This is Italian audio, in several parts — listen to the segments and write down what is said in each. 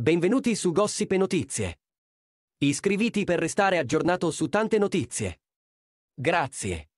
Benvenuti su Gossip e Notizie. Iscriviti per restare aggiornato su tante notizie. Grazie.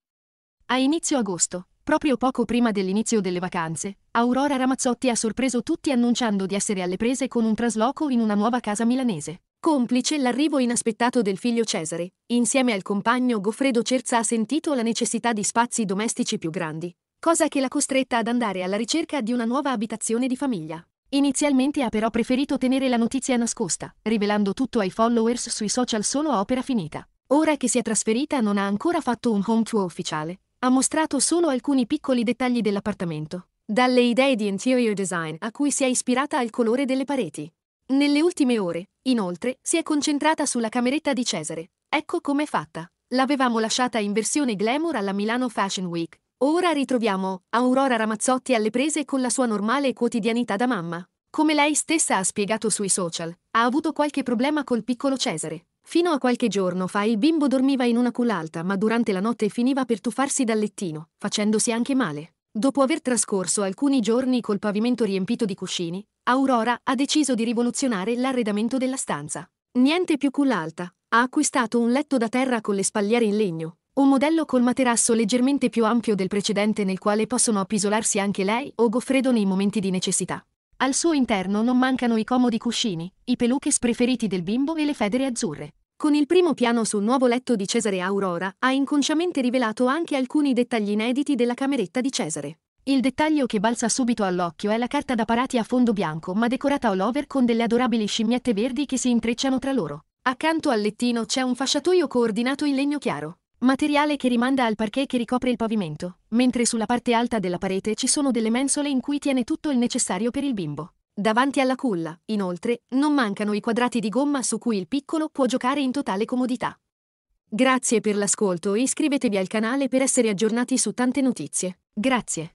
A inizio agosto, proprio poco prima dell'inizio delle vacanze, Aurora Ramazzotti ha sorpreso tutti annunciando di essere alle prese con un trasloco in una nuova casa milanese. Complice l'arrivo inaspettato del figlio Cesare, insieme al compagno Goffredo Cerza ha sentito la necessità di spazi domestici più grandi, cosa che l'ha costretta ad andare alla ricerca di una nuova abitazione di famiglia. Inizialmente ha però preferito tenere la notizia nascosta, rivelando tutto ai followers sui social solo a opera finita. Ora che si è trasferita non ha ancora fatto un home tour ufficiale, ha mostrato solo alcuni piccoli dettagli dell'appartamento, dalle idee di interior design a cui si è ispirata al colore delle pareti. Nelle ultime ore, inoltre, si è concentrata sulla cameretta di Cesare. Ecco com'è fatta. L'avevamo lasciata in versione glamour alla Milano Fashion Week, Ora ritroviamo Aurora Ramazzotti alle prese con la sua normale quotidianità da mamma. Come lei stessa ha spiegato sui social, ha avuto qualche problema col piccolo Cesare. Fino a qualche giorno fa il bimbo dormiva in una culla alta ma durante la notte finiva per tuffarsi dal lettino, facendosi anche male. Dopo aver trascorso alcuni giorni col pavimento riempito di cuscini, Aurora ha deciso di rivoluzionare l'arredamento della stanza. Niente più culla alta, ha acquistato un letto da terra con le spalliere in legno, un modello col materasso leggermente più ampio del precedente nel quale possono appisolarsi anche lei o Goffredo nei momenti di necessità. Al suo interno non mancano i comodi cuscini, i peluches preferiti del bimbo e le federe azzurre. Con il primo piano sul nuovo letto di Cesare Aurora ha inconsciamente rivelato anche alcuni dettagli inediti della cameretta di Cesare. Il dettaglio che balza subito all'occhio è la carta da parati a fondo bianco ma decorata all over con delle adorabili scimmiette verdi che si intrecciano tra loro. Accanto al lettino c'è un fasciatoio coordinato in legno chiaro materiale che rimanda al parquet che ricopre il pavimento, mentre sulla parte alta della parete ci sono delle mensole in cui tiene tutto il necessario per il bimbo. Davanti alla culla, inoltre, non mancano i quadrati di gomma su cui il piccolo può giocare in totale comodità. Grazie per l'ascolto e iscrivetevi al canale per essere aggiornati su tante notizie. Grazie.